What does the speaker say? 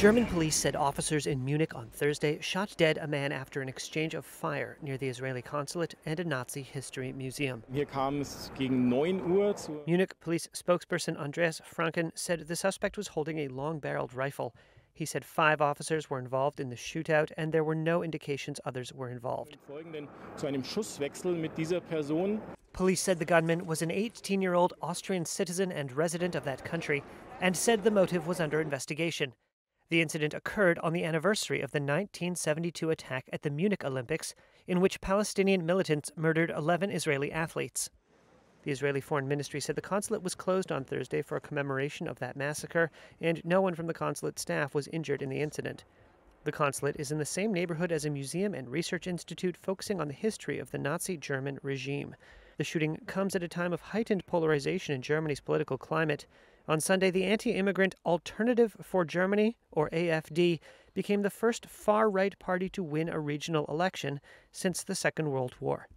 German police said officers in Munich on Thursday shot dead a man after an exchange of fire near the Israeli consulate and a Nazi history museum. Hier kam gegen 9 Uhr Munich police spokesperson Andreas Franken said the suspect was holding a long barreled rifle. He said five officers were involved in the shootout and there were no indications others were involved. folgenden zu einem Schusswechsel mit dieser Person. Police said the gunman was an 18 year old Austrian citizen and resident of that country and said the motive was under investigation. The incident occurred on the anniversary of the 1972 attack at the Munich Olympics, in which Palestinian militants murdered 11 Israeli athletes. The Israeli Foreign Ministry said the consulate was closed on Thursday for a commemoration of that massacre, and no one from the consulate staff was injured in the incident. The consulate is in the same neighborhood as a museum and research institute focusing on the history of the Nazi German regime. The shooting comes at a time of heightened polarization in Germany's political climate. On Sunday, the anti immigrant Alternative for Germany, or AFD, became the first far right party to win a regional election since the Second World War.